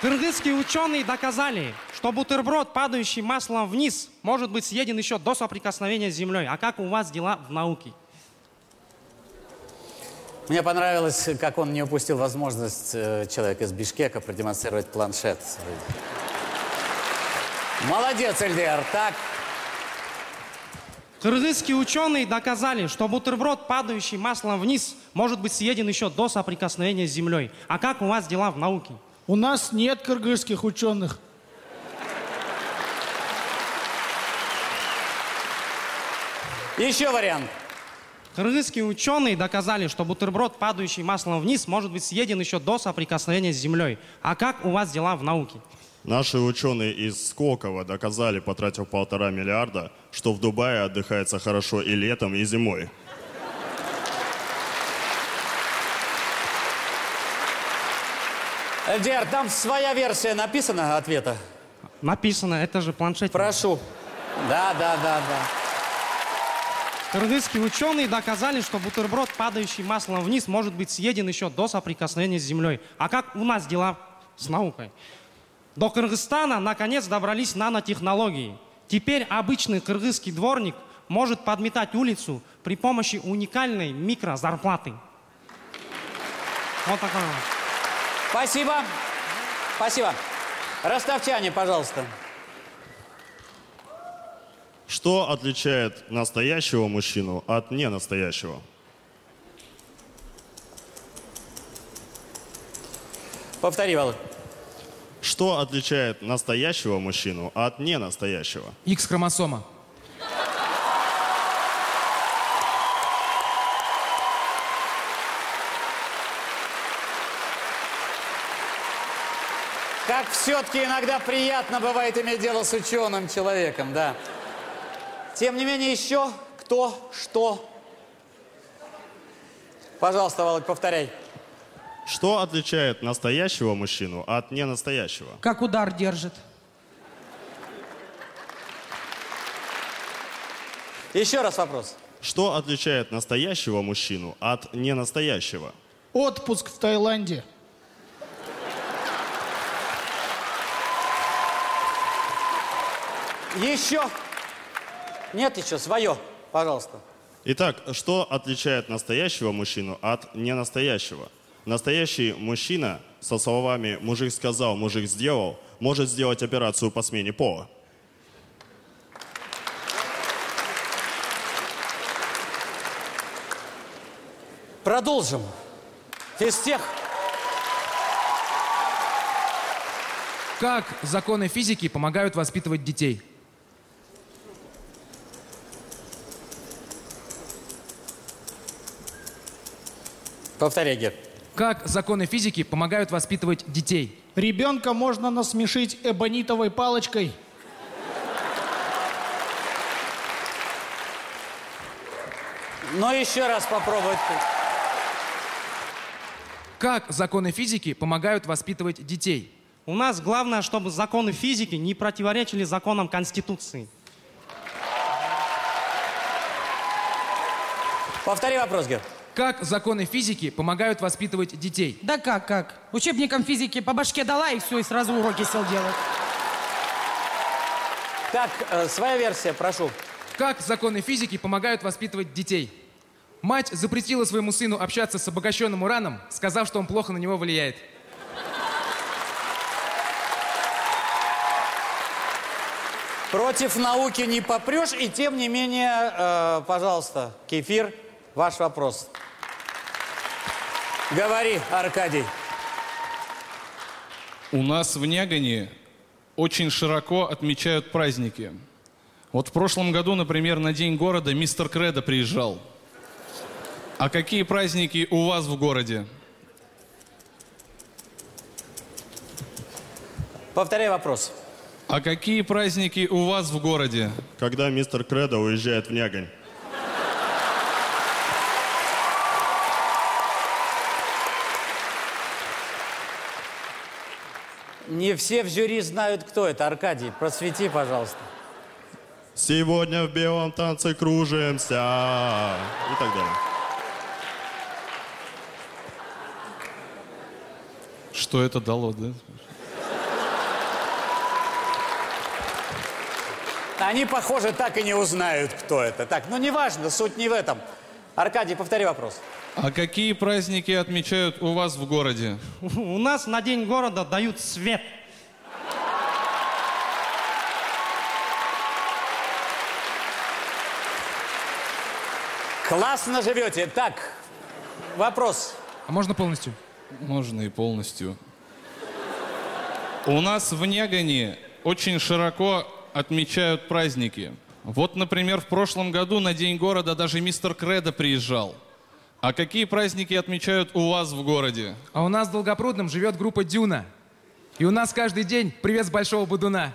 Кыргызские ученые доказали, что бутерброд, падающий маслом вниз, может быть съеден еще до соприкосновения с землей. А как у вас дела в науке? Мне понравилось, как он не упустил возможность э, человека из Бишкека продемонстрировать планшет. Молодец, Эльдер. Так, Кыргызские ученые доказали, что бутерброд, падающий маслом вниз, может быть съеден еще до соприкосновения с землей. А как у вас дела в науке? У нас нет кыргызских ученых. еще вариант. Кыргызские ученые доказали, что бутерброд, падающий маслом вниз, может быть съеден еще до соприкосновения с землей. А как у вас дела в науке? Наши ученые из Сколково доказали, потратив полтора миллиарда, что в Дубае отдыхается хорошо и летом, и зимой. Эльдер, там своя версия написана ответа? Написано, это же планшет. Прошу. Да, да, да, да. Кыргызские ученые доказали, что бутерброд, падающий маслом вниз, может быть съеден еще до соприкосновения с землей. А как у нас дела с наукой? До Кыргызстана наконец добрались нанотехнологии. Теперь обычный кыргызский дворник может подметать улицу при помощи уникальной микрозарплаты. Вот такое. вот. Спасибо. Спасибо. Ростовчане, пожалуйста. Что отличает настоящего мужчину от ненастоящего? Повтори, Володь. Что отличает настоящего мужчину от ненастоящего? X-хромосома. Как все-таки иногда приятно бывает иметь дело с ученым человеком, да. Тем не менее, еще кто, что. Пожалуйста, Володь, повторяй. Что отличает настоящего мужчину от ненастоящего? Как удар держит. Еще раз вопрос. Что отличает настоящего мужчину от ненастоящего? Отпуск в Таиланде. Еще? Нет еще, свое, пожалуйста. Итак, что отличает настоящего мужчину от ненастоящего? Настоящий мужчина со словами «мужик сказал, мужик сделал» может сделать операцию по смене пола. Продолжим. Физтех. Как законы физики помогают воспитывать детей? Повторяй, Гер. Как законы физики помогают воспитывать детей? Ребенка можно насмешить эбонитовой палочкой. Ну, еще раз попробовать. Как законы физики помогают воспитывать детей? У нас главное, чтобы законы физики не противоречили законам Конституции. Повтори вопрос, Гер. Как законы физики помогают воспитывать детей? Да как, как? Учебником физики по башке дала и все, и сразу уроки сел делать. Так, э, своя версия, прошу. Как законы физики помогают воспитывать детей? Мать запретила своему сыну общаться с обогащенным ураном, сказав, что он плохо на него влияет. Против науки не попрешь, и тем не менее, э, пожалуйста, Кефир, ваш вопрос. Говори, Аркадий. У нас в Нягане очень широко отмечают праздники. Вот в прошлом году, например, на День города мистер Кредо приезжал. А какие праздники у вас в городе? Повторяй вопрос. А какие праздники у вас в городе? Когда мистер Кредо уезжает в Нягань? Не все в жюри знают, кто это. Аркадий, просвети, пожалуйста. Сегодня в белом танце кружимся. И так далее. Что это дало, да? Они, похоже, так и не узнают, кто это. Так, ну неважно, суть не в этом. Аркадий, повтори вопрос. А какие праздники отмечают у вас в городе? У нас на День города дают свет. Классно живете. Так, вопрос. А можно полностью? Можно и полностью. У нас в Негане очень широко отмечают праздники. Вот, например, в прошлом году на День города даже мистер Кредо приезжал. А какие праздники отмечают у вас в городе? А у нас в Долгопрудном живет группа Дюна. И у нас каждый день привет с Большого Будуна.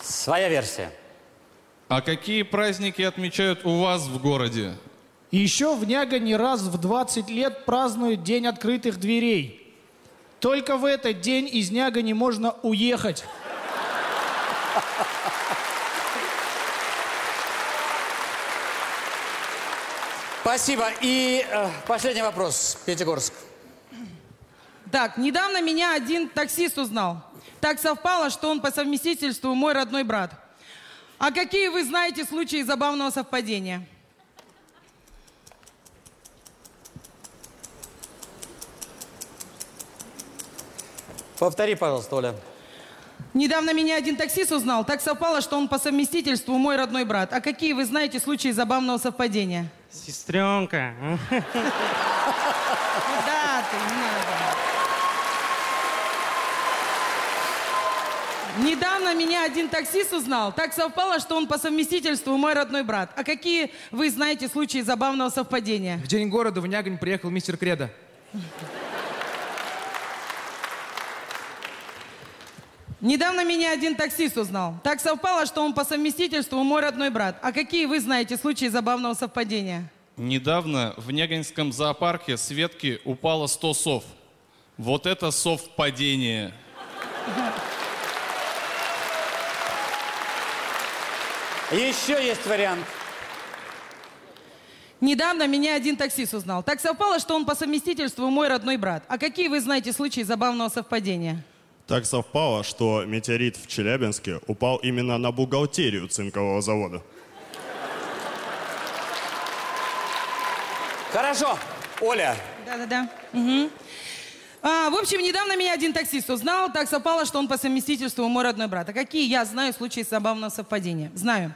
Своя версия. А какие праздники отмечают у вас в городе? Еще в Нягане раз в 20 лет празднуют День открытых дверей. Только в этот день из Нягани можно уехать. Спасибо. И э, последний вопрос. Пятигорск. Так, недавно меня один таксист узнал. Так совпало, что он по совместительству мой родной брат. А какие вы знаете случаи забавного совпадения? Повтори, пожалуйста, Оля. Недавно меня один таксист узнал. Так совпало, что он по совместительству мой родной брат. А какие вы знаете случаи забавного совпадения? Сестренка. Ну Да, ты, не надо. Недавно меня один таксист узнал. Так совпало, что он по совместительству мой родной брат. А какие вы знаете случаи забавного совпадения? В День города в Нягань приехал мистер Кредо. Недавно меня один таксист узнал. Так совпало, что он по совместительству мой родной брат. А какие вы знаете случаи забавного совпадения? Недавно в Негинском зоопарке с ветки упало 100 сов. Вот это совпадение. Еще есть вариант. Недавно меня один таксист узнал. Так совпало, что он по совместительству мой родной брат. А какие вы знаете случаи забавного совпадения? Так совпало, что метеорит в Челябинске упал именно на бухгалтерию цинкового завода. Хорошо. Оля, Да-да-да. Мгм. А, в общем, недавно меня один таксист узнал. Так совпало, что он по совместительству мой родной брат. А какие я знаю случаи забавного совпадения? Знаю.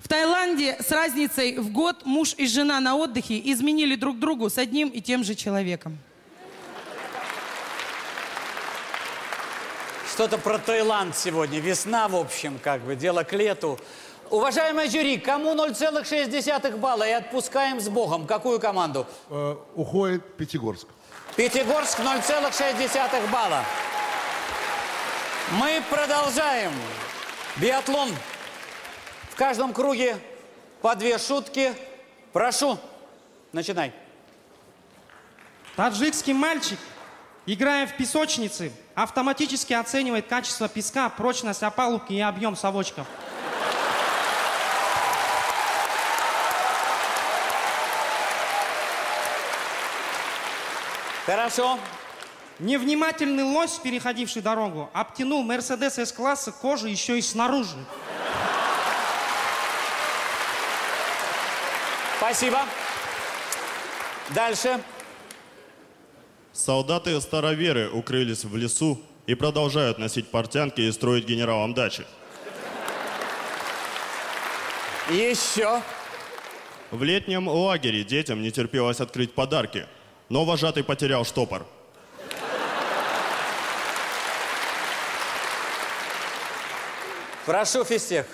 В Таиланде с разницей в год муж и жена на отдыхе изменили друг другу с одним и тем же человеком. Что-то про Таиланд сегодня. Весна, в общем, как бы, дело к лету. Уважаемое жюри, кому 0,6 балла и отпускаем с Богом? Какую команду? Э, уходит Пятигорск. Пятигорск 0,6 балла. Мы продолжаем. Биатлон. В каждом круге по две шутки. Прошу, начинай. Таджикский мальчик, играя в песочнице, автоматически оценивает качество песка, прочность опалубки и объем совочков. Хорошо. Невнимательный лось, переходивший дорогу, обтянул Мерседес С-класса кожей еще и снаружи. Спасибо. Дальше. Солдаты староверы укрылись в лесу и продолжают носить портянки и строить генералам дачи. Еще. В летнем лагере детям не терпелось открыть подарки, но вожатый потерял штопор. Прошу, Фистех.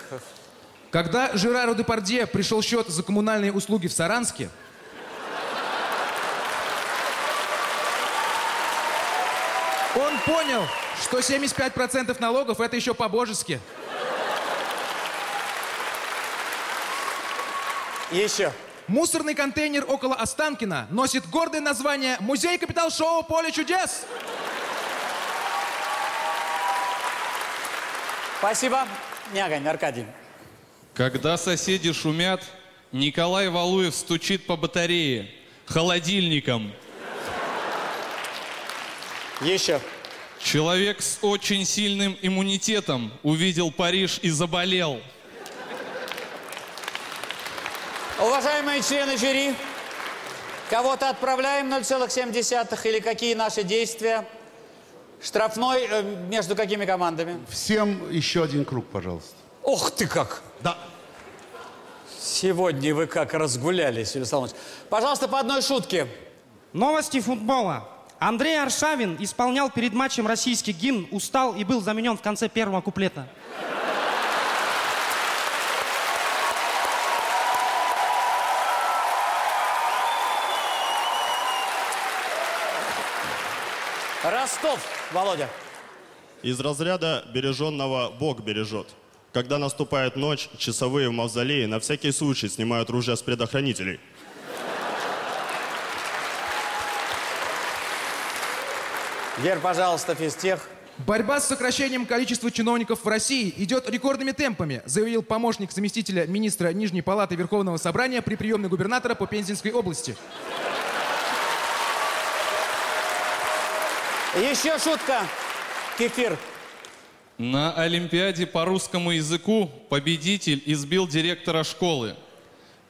Когда Жерару Депардье пришел счет за коммунальные услуги в Саранске, понял, что 75% налогов это еще по-божески. Еще. Мусорный контейнер около Останкина носит гордое название «Музей капитал-шоу Поле чудес». Спасибо. Нягань, Аркадий. Когда соседи шумят, Николай Валуев стучит по батарее холодильником. Еще. Человек с очень сильным иммунитетом увидел Париж и заболел. Уважаемые члены жюри, кого-то отправляем 0,7 или какие наши действия? Штрафной э, между какими командами? Всем еще один круг, пожалуйста. Ух ты как! Да. Сегодня вы как разгулялись, Юрий. Пожалуйста, по одной шутке. Новости футбола. Андрей Аршавин исполнял перед матчем российский гимн, устал и был заменен в конце первого куплета. Ростов, Володя. Из разряда береженного Бог бережет. Когда наступает ночь, часовые в мавзолее на всякий случай снимают ружья с предохранителей. Вер, пожалуйста, физтех. Борьба с сокращением количества чиновников в России идет рекордными темпами, заявил помощник заместителя министра Нижней Палаты Верховного Собрания при приемной губернатора по Пензенской области. Еще шутка. Кефир. На Олимпиаде по русскому языку победитель избил директора школы.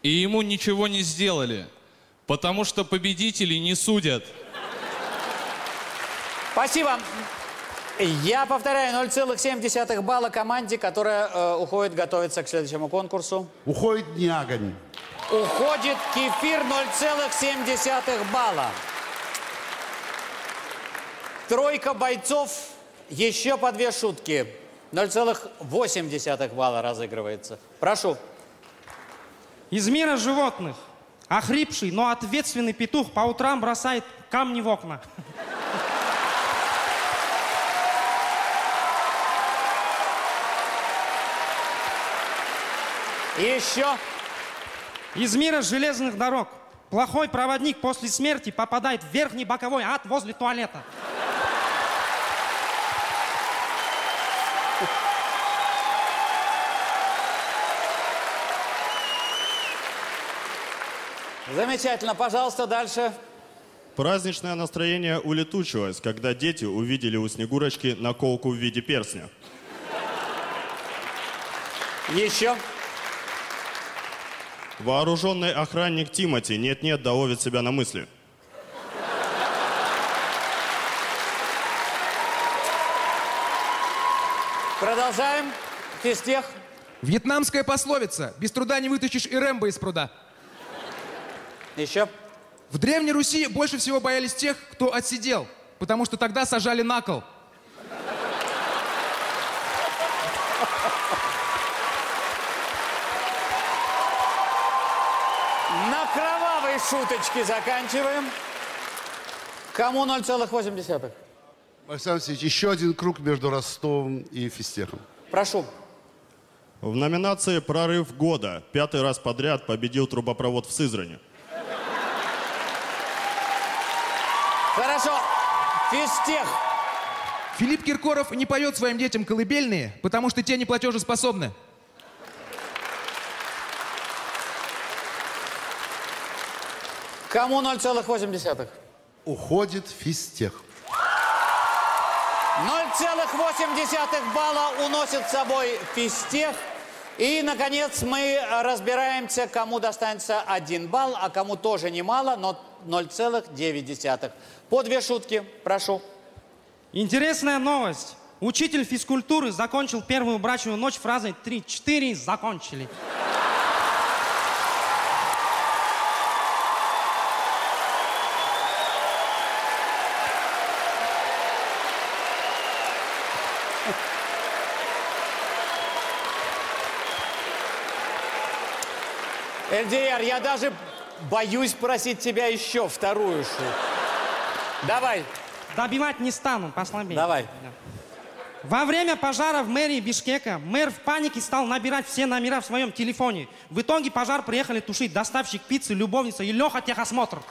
И ему ничего не сделали, потому что победителей не судят. Спасибо. Я повторяю, 0,7 балла команде, которая э, уходит, готовится к следующему конкурсу. Уходит Нягань. Уходит кефир 0,7 балла. Тройка бойцов, еще по две шутки. 0,8 балла разыгрывается. Прошу. Из мира животных. Охрипший, но ответственный петух по утрам бросает камни в окна. Еще. Из мира железных дорог. Плохой проводник после смерти попадает в верхний боковой ад возле туалета. Замечательно. Пожалуйста, дальше. Праздничное настроение улетучилось, когда дети увидели у Снегурочки наколку в виде перстня. Еще. Вооруженный охранник Тимати нет-нет да ловит себя на мысли. Продолжаем. Физтех. Вьетнамская пословица «Без труда не вытащишь и Рэмбо из пруда». Еще. В Древней Руси больше всего боялись тех, кто отсидел, потому что тогда сажали на кол. На кровавой шуточке заканчиваем. Кому 0,8? Александр Алексеевич, еще один круг между Ростовом и Фистехом. Прошу. В номинации «Прорыв года» пятый раз подряд победил трубопровод в Сызрани. Хорошо. Физтех. Филипп Киркоров не поет своим детям колыбельные, потому что те не платежеспособны. Кому 0,8? Уходит Фистех. 0,8 балла уносит с собой физтех. И, наконец, мы разбираемся, кому достанется один балл, а кому тоже немало, но 0,9. По две шутки, прошу. Интересная новость. Учитель физкультуры закончил первую брачную ночь фразой «три-четыре закончили». Эльдияр, я даже боюсь просить тебя еще вторую шутку. Давай, Добивать не стану, послабее. давай. Во время пожара в мэрии Бишкека мэр в панике стал набирать все номера в своем телефоне. В итоге пожар приехали тушить доставщик пиццы, любовница и Леха техосмотр.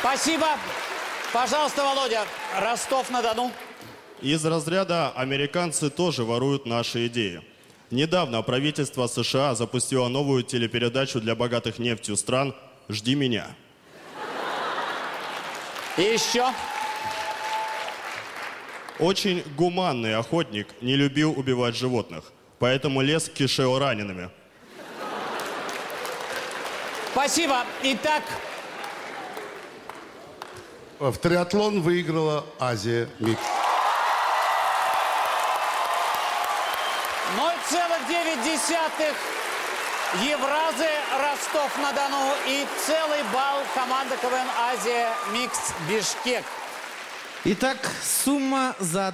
Спасибо. Пожалуйста, Володя, Ростов-на-Дону. Из разряда «Американцы тоже воруют наши идеи». Недавно правительство США запустило новую телепередачу для богатых нефтью стран «Жди меня». Еще. Очень гуманный охотник не любил убивать животных, поэтому лес кишел ранеными. Спасибо. Итак, В триатлон выиграла Азия Микс. 0,9 Евразы Ростов-на-Дону и целый балл команды КВН Азия Микс Бишкек. Итак, сумма за